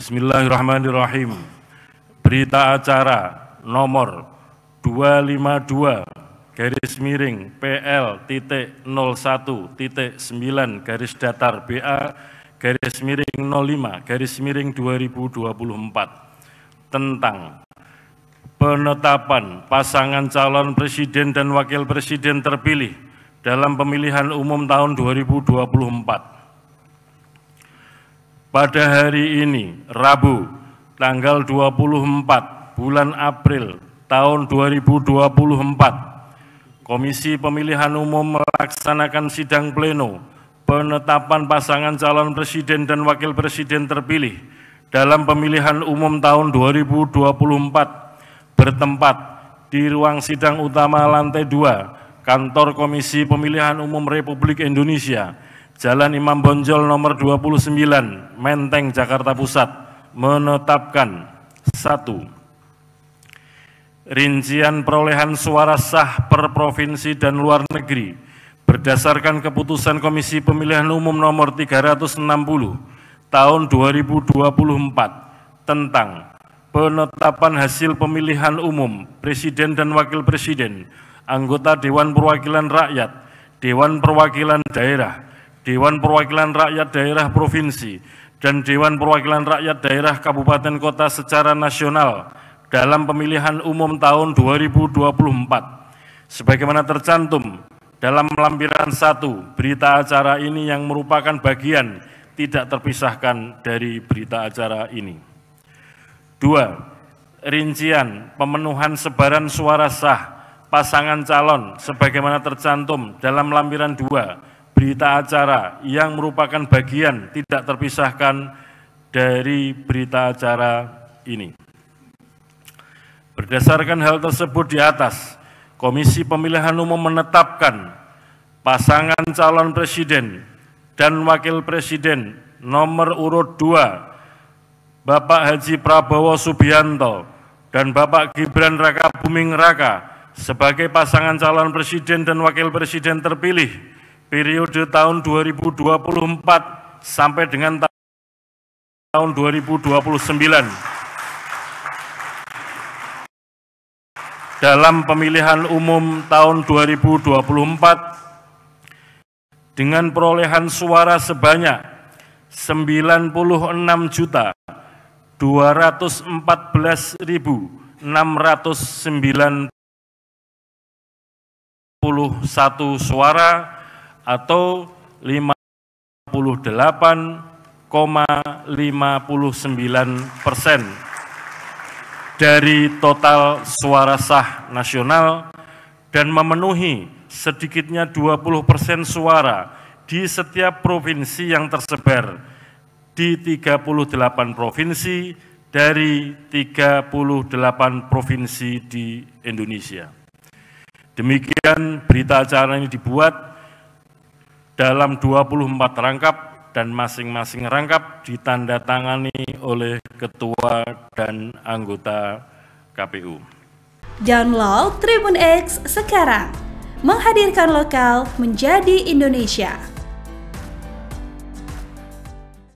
Bismillahirrahmanirrahim. Berita acara nomor 252 garis miring PL titik 01 titik 9 garis datar BA garis miring 05 garis miring 2024 tentang penetapan pasangan calon presiden dan wakil presiden terpilih dalam pemilihan umum tahun 2024 pada hari ini, Rabu, tanggal 24 bulan April tahun 2024, Komisi Pemilihan Umum melaksanakan sidang pleno penetapan pasangan calon presiden dan wakil presiden terpilih dalam pemilihan umum tahun 2024 bertempat di ruang sidang utama lantai 2 Kantor Komisi Pemilihan Umum Republik Indonesia Jalan Imam Bonjol nomor 29, Menteng, Jakarta Pusat, menetapkan satu Rincian perolehan suara sah per provinsi dan luar negeri berdasarkan keputusan Komisi Pemilihan Umum nomor 360 tahun 2024 tentang penetapan hasil pemilihan umum Presiden dan Wakil Presiden, anggota Dewan Perwakilan Rakyat, Dewan Perwakilan Daerah, Dewan Perwakilan Rakyat Daerah Provinsi, dan Dewan Perwakilan Rakyat Daerah Kabupaten Kota secara nasional dalam pemilihan umum tahun 2024. Sebagaimana tercantum dalam lampiran satu berita acara ini yang merupakan bagian tidak terpisahkan dari berita acara ini. Dua, rincian pemenuhan sebaran suara sah pasangan calon sebagaimana tercantum dalam lampiran dua berita acara yang merupakan bagian tidak terpisahkan dari berita acara ini. Berdasarkan hal tersebut di atas, Komisi Pemilihan Umum menetapkan pasangan calon presiden dan wakil presiden nomor urut 2 Bapak Haji Prabowo Subianto dan Bapak Gibran Raka Buming Raka sebagai pasangan calon presiden dan wakil presiden terpilih periode tahun 2024 sampai dengan tahun 2029 dalam pemilihan umum tahun 2024 dengan perolehan suara sebanyak 96 juta 214.691 suara atau 58,59 persen dari total suara sah nasional dan memenuhi sedikitnya 20 persen suara di setiap provinsi yang tersebar di 38 provinsi dari 38 provinsi di Indonesia. Demikian berita acara ini dibuat dalam 24 rangkap dan masing-masing rangkap ditandatangani oleh ketua dan anggota KPU. Download Tribun X sekarang, menghadirkan lokal menjadi Indonesia.